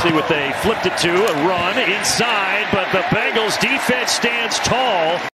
See what they flipped it to, a run inside, but the Bengals defense stands tall.